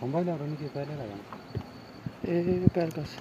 ਖੰਭਾ ਲਾ ਰਹਾ ਨਹੀਂ ਕਿ ਇਹ ਪੈਰ ਕਸ